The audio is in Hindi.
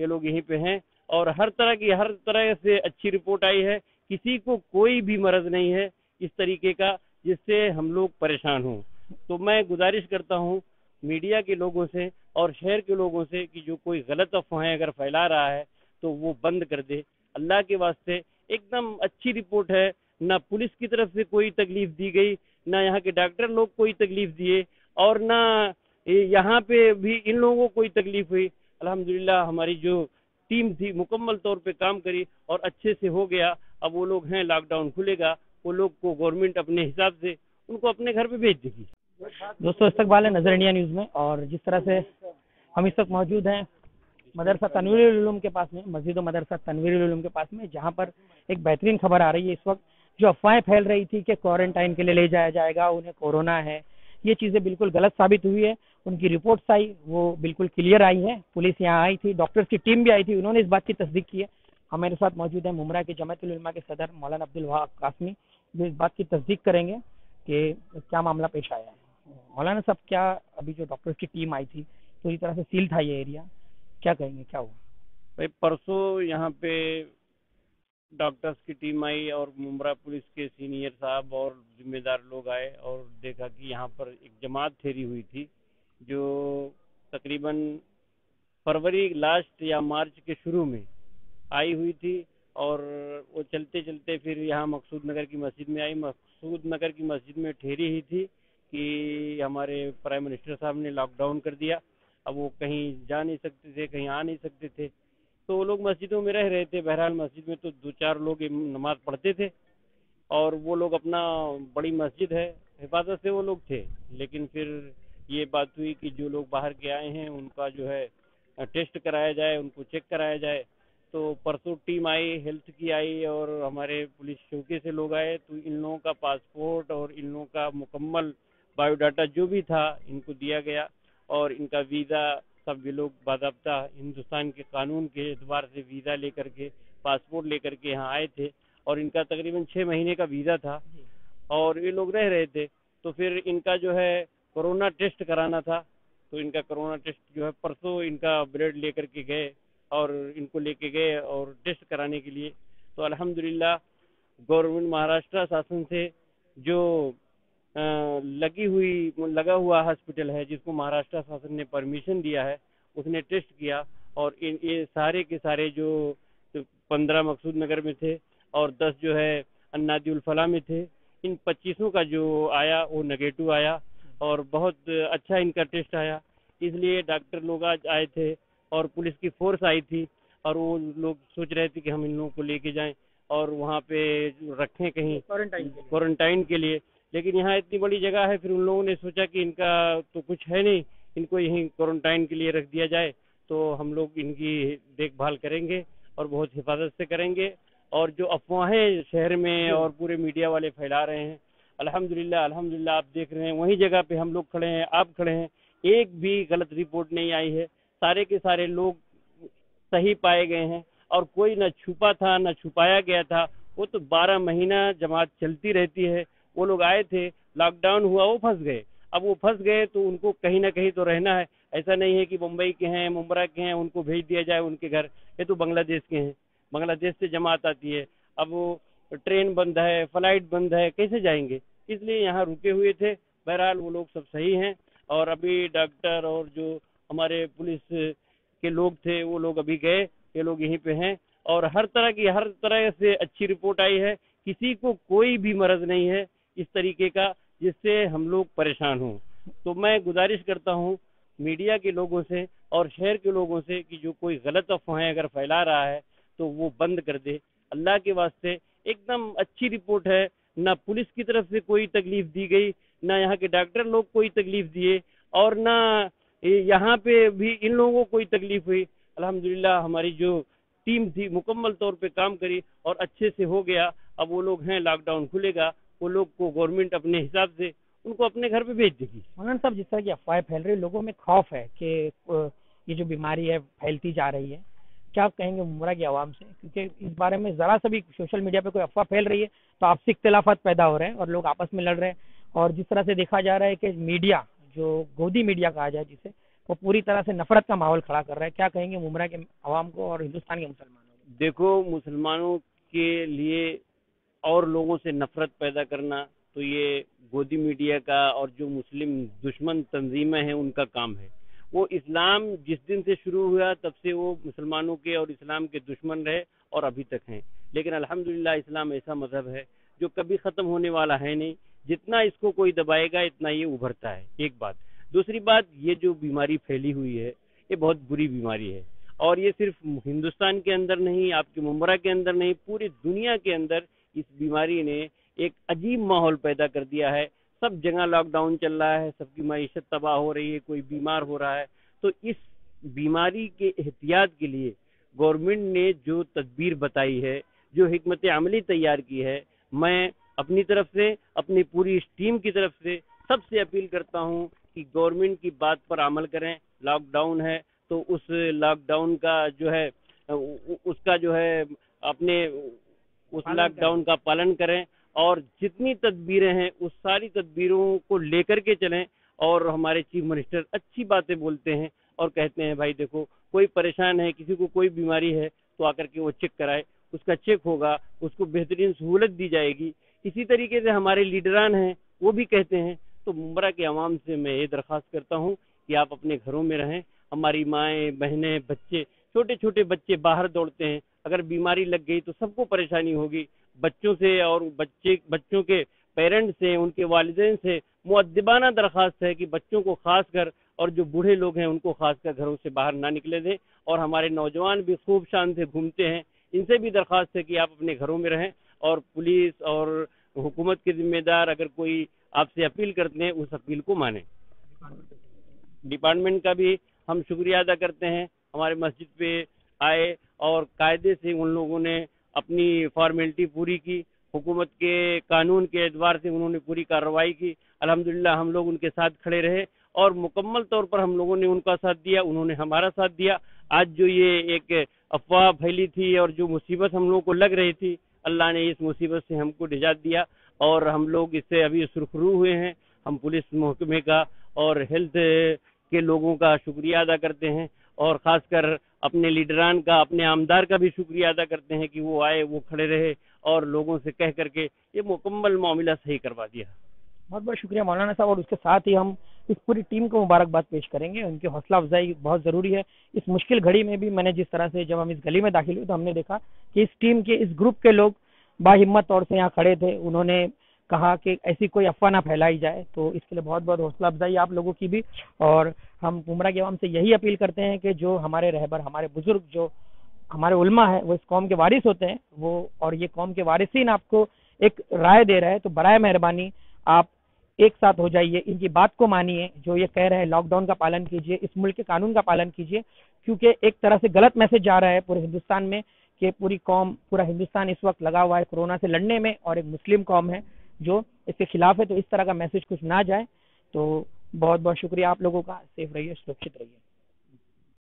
ये लोग यहीं पे हैं। और हर तरह की, हर तरह से अच्छी रिपोर्ट आई है। किसी को कोई भी मर्ज नहीं है इस तरीके का, जिससे हम लोग परेशान हों। तो मैं गुजारिश करता हूँ मीडिया के लोगों से और शहर के लोगों से कि जो कोई गलत अफवाहें अगर फैला रहा है तो वो बंद कर दे। अल्लाह के वास्ते एकदम अच्छी रिपोर्ट है। ना पुलिस की तरफ़ से कोई तकलीफ़ दी गई, ना यहाँ के डॉक्टर लोग कोई तकलीफ़ दिए, और ना यहाँ पे भी इन लोगों को कोई तकलीफ़ हुई। अल्हम्दुलिल्लाह, हमारी जो टीम थी, मुकम्मल तौर पे काम करी और अच्छे से हो गया। अब वो लोग हैं लॉकडाउन खुलेगा। वो लोग को गवर्नमेंट अपने हिसाब से उनको अपने घर पे भेज देगी। दोस्तों इस्तकबाल है नज़र इंडिया न्यूज़ में और जिस तरह से हम इस वक्त मौजूद हैं, मदरसा तनवीर के पास में, मस्जिद मदरसा तनवीर के पास में, जहाँ पर एक बेहतरीन खबर आ रही है इस वक्त, जो अफवाहें फैल रही थी कि क्वारंटाइन के लिए ले जाया जाएगा, उन्हें कोरोना है। ये चीज़ें बिल्कुल गलत साबित हुई है। उनकी रिपोर्ट्स आई, वो बिल्कुल क्लियर आई है। पुलिस यहाँ आई थी डॉक्टर्स की टीम भी आई थी, उन्होंने इस बात की तस्दीक की है। हमारे साथ मौजूद है मुमरा के जमातुलमा के सदर मौलाना अब्दुल वहाब कासमी, जो इस बात की तस्दीक करेंगे कि क्या मामला पेश आया है। मौलाना साहब, क्या अभी जो डॉक्टर्स की टीम आई थी, पूरी तरह से सील था ये एरिया क्या कहेंगे, क्या हुआ? भाई, परसों यहाँ पे डॉक्टर्स की टीम आई और मुमरा पुलिस के सीनियर साहब और जिम्मेदार लोग आए और देखा कि यहाँ पर एक जमात ठहरी हुई थी। जो तकरीबन फरवरी लास्ट या मार्च के शुरू में आई हुई थी और वो चलते चलते फिर यहाँ मकसूद नगर की मस्जिद में आई। मकसूद नगर की मस्जिद में ठहरी ही थी कि हमारे प्राइम मिनिस्टर साहब ने लॉकडाउन कर दिया। अब वो कहीं जा नहीं सकते थे, कहीं आ नहीं सकते थे। तो वो लोग मस्जिदों में रह रहे थे। बहरहाल मस्जिद में तो दो चार लोग नमाज़ पढ़ते थे और वो लोग अपना बड़ी मस्जिद है, हिफाजत से वो लोग थे। लेकिन फिर ये बात हुई कि जो लोग बाहर के आए हैं उनका जो है टेस्ट कराया जाए उनको चेक कराया जाए। तो परसों टीम आई हेल्थ की आई और हमारे पुलिस चौके से लोग आए तो इन लोगों का पासपोर्ट और इन लोगों का मुकम्मल बायोडाटा जो भी था इनको दिया गया और इनका वीज़ा सब ये लोग बाबा हिंदुस्तान के कानून के एतबार से वीज़ा लेकर के पासपोर्ट लेकर के यहाँ आए थे और इनका तकरीबन छः महीने का वीज़ा था। और ये लोग रह रहे थे तो फिर इनका जो है कोरोना टेस्ट कराना था तो इनका कोरोना टेस्ट जो है परसों इनका ब्लड लेकर के गए और इनको लेके गए और टेस्ट कराने के लिए। तो अल्हम्दुलिल्लाह, गवर्नमेंट महाराष्ट्र शासन से जो लगी हुई, लगा हुआ हॉस्पिटल है, जिसको महाराष्ट्र शासन ने परमिशन दिया है, उसने टेस्ट किया और इन, ये सारे के सारे जो पंद्रह मकसूद नगर में थे और दस जो है अन्नादी फला में थे, इन पच्चीसों का जो आया, वो नेगेटिव आया और बहुत अच्छा इनका टेस्ट आया। इसलिए डॉक्टर लोग आज आए थे और पुलिस की फोर्स आई थी और वो लोग सोच रहे थे कि हम इन लोगों को लेके जाएँ और वहाँ पे रखें कहीं क्वारंटाइन के लिए। लेकिन यहाँ इतनी बड़ी जगह है फिर उन लोगों ने सोचा कि इनका तो कुछ है नहीं इनको यहीं क्वारंटाइन के लिए रख दिया जाए। तो हम लोग इनकी देखभाल करेंगे और बहुत हिफाजत से करेंगे। और जो अफवाहें शहर में और पूरे मीडिया वाले फैला रहे हैं अल्हम्दुलिल्लाह अल्हम्दुलिल्लाह, आप देख रहे हैं, वही जगह पे हम लोग खड़े हैं, आप खड़े हैं, एक भी गलत रिपोर्ट नहीं आई है। सारे के सारे लोग सही पाए गए हैं और कोई ना छुपा था, न छुपाया गया था। वो तो बारह महीना जमात चलती रहती है। वो लोग आए थे लॉकडाउन हुआ, वो फंस गए। अब वो फंस गए तो उनको कहीं ना कहीं तो रहना है। ऐसा नहीं है कि मुंबई के हैं मुम्बरा के हैं, उनको भेज दिया जाए उनके घर। ये तो बांग्लादेश के हैं। बांग्लादेश से जमात आती है। अब वो ट्रेन बंद है, फ़्लाइट बंद है, कैसे जाएँगे? इसलिए यहाँ रुके हुए थे। बहरहाल वो लोग सब सही हैं। और अभी डॉक्टर और जो हमारे पुलिस के लोग थे, वो लोग अभी गए। ये लोग यहीं पे हैं। और हर तरह की, हर तरह से अच्छी रिपोर्ट आई है। किसी को कोई भी मर्ज नहीं है इस तरीके का, जिससे हम लोग परेशान हों। तो मैं गुजारिश करता हूँ मीडिया के लोगों से और शहर के लोगों से कि जो कोई गलत अफवाहें अगर फैला रहा है तो वो बंद कर दे। अल्लाह के वास्ते एकदम अच्छी रिपोर्ट है। ना पुलिस की तरफ़ से कोई तकलीफ़ दी गई, ना यहाँ के डॉक्टर लोग कोई तकलीफ़ दिए, और ना यहाँ पे भी इन लोगों को कोई तकलीफ़ हुई। अल्हम्दुलिल्लाह हमारी जो टीम थी मुकम्मल तौर पे काम करी और अच्छे से हो गया। अब वो लोग हैं लॉकडाउन खुलेगा, वो लोग को गवर्नमेंट अपने हिसाब से उनको अपने घर पे भेज देगी। साहब, जिस तरह की अफवाहें फैल रही है, लोगों में खौफ है कि ये जो बीमारी है, फैलती जा रही है। क्या आप कहेंगे मुमरा की आवाम से? क्योंकि इस बारे में ज़रा सा भी सोशल मीडिया पे कोई अफवाह फैल रही है तो आपसी इख्तलाफात पैदा हो रहे हैं और लोग आपस में लड़ रहे हैं। और जिस तरह से देखा जा रहा है कि मीडिया जो गोदी मीडिया कहा जाए जिसे, वो पूरी तरह से नफरत का माहौल खड़ा कर रहा है। क्या कहेंगे मुमरा के आवाम को और हिंदुस्तान के मुसलमानों को? देखो, मुसलमानों के लिए और लोगों से नफरत पैदा करना तो ये गोदी मीडिया का और जो मुस्लिम दुश्मन तंजीमें हैं, उनका काम है। वो इस्लाम जिस दिन से शुरू हुआ, तब से वो मुसलमानों के और इस्लाम के दुश्मन रहे और अभी तक हैं। लेकिन अल्हम्दुलिल्लाह इस्लाम ऐसा मज़हब है, जो कभी ख़त्म होने वाला है नहीं। जितना इसको कोई दबाएगा, इतना ये उभरता है। एक बात। दूसरी बात, ये जो बीमारी फैली हुई है, ये बहुत बुरी बीमारी है। और ये सिर्फ़ हिंदुस्तान के अंदर नहीं, आपके मुमरा के अंदर नहीं, पूरी दुनिया के अंदर इस बीमारी ने एक अजीब माहौल पैदा कर दिया है। सब जगह लॉकडाउन चल रहा है सबकी मीशत तबाह हो रही है कोई बीमार हो रहा है। तो इस बीमारी के एहतियात के लिए गवर्नमेंट ने जो तदबीर बताई है जो हमत अमली तैयार की है मैं अपनी तरफ़ से अपनी पूरी इस टीम की तरफ़ से सबसे अपील करता हूँ कि गवर्नमेंट की बात पर अमल करें। लॉकडाउन है तो उस लॉकडाउन का जो है उसका जो है अपने उस लॉकडाउन का पालन करें। और जितनी तदबीरें हैं, उस सारी तदबीरों को लेकर के चलें और हमारे चीफ मिनिस्टर अच्छी बातें बोलते हैं और कहते हैं, भाई देखो, कोई परेशान है, किसी को कोई बीमारी है तो आकर के वो चेक कराए। उसका चेक होगा, उसको बेहतरीन सहूलत दी जाएगी। इसी तरीके से हमारे लीडरान हैं, वो भी कहते हैं। तो मुमरा के आवाम से मैं ये दरख्वास्त करता हूँ कि आप अपने घरों में रहें। हमारी माएँ, बहनें, बच्चे छोटे छोटे बच्चे बाहर दौड़ते हैं। अगर बीमारी लग गई तो सबको परेशानी होगी। बच्चों से और बच्चे, बच्चों के पेरेंट्स से, उनके वालदेन से मुद्दबाना दरख्वास्त है कि बच्चों को खास कर और जो बूढ़े लोग हैं, उनको खास कर घरों से बाहर ना निकले दें और हमारे नौजवान भी खूब शान से घूमते हैं। इनसे भी दरख्वास्त है कि आप अपने घरों में रहें और पुलिस और हुकूमत के जिम्मेदार अगर कोई आपसे अपील करते हैं उस अपील को माने। डिपार्टमेंट का भी हम शुक्रिया अदा करते हैं। हमारे मस्जिद पे आए और कायदे से उन लोगों ने अपनी फॉर्मेलिटी पूरी की, हुकूमत के, कानून के एतबार से उन्होंने पूरी कार्रवाई की। अल्हम्दुलिल्लाह हम लोग उनके साथ खड़े रहे और मुकम्मल तौर पर हम लोगों ने उनका साथ दिया, उन्होंने हमारा साथ दिया। आज जो ये एक अफवाह फैली थी और जो मुसीबत हम लोगों को लग रही थी, अल्लाह ने इस मुसीबत से हमको निजात दिया और हम लोग इससे अभी सुरखरू हुए हैं। हम पुलिस महकमे का और हेल्थ के लोगों का शुक्रिया अदा करते हैं। और ख़ासकर अपने लीडरान का, अपने आमदार का भी शुक्रिया अदा करते हैं कि वो आए, वो खड़े रहे और लोगों से कह करके ये मुकम्मल मामला सही करवा दिया। बहुत बहुत शुक्रिया मौलाना साहब, और उसके साथ ही हम इस पूरी टीम को मुबारकबाद पेश करेंगे। उनकी हौसला अफजाई बहुत ज़रूरी है। इस मुश्किल घड़ी में भी मैंने जिस तरह से जब हम इस गली में दाखिल हुए तो हमने देखा कि इस टीम के, इस ग्रुप के लोग बाहिम्मत तौर से यहाँ खड़े थे। उन्होंने कहा कि ऐसी कोई अफवाह ना फैलाई जाए तो इसके लिए बहुत बहुत हौसला अफजाई आप लोगों की भी। और हम उमरा के अवाम से यही अपील करते हैं कि जो हमारे रहबर, हमारे बुज़ुर्ग, जो हमारे उल्मा है, वो इस कौम के वारिस होते हैं, वो और ये कौम के वारिसिन आपको एक राय दे रहे हैं तो बर मेहरबानी आप एक साथ हो जाइए, इनकी बात को मानिए, जो ये कह रहे हैं लॉकडाउन का पालन कीजिए, इस मुल्क के कानून का पालन कीजिए, क्योंकि एक तरह से गलत मैसेज जा रहा है पूरे हिंदुस्तान में कि पूरी कौम, पूरा हिंदुस्तान इस वक्त लगा हुआ है कोरोना से लड़ने में और एक मुस्लिम कौम है। जो इसके खिलाफ है तो इस तरह का मैसेज कुछ ना जाए तो बहुत बहुत शुक्रिया आप लोगों का। सेफ़ रहिए, सुरक्षित रहिए।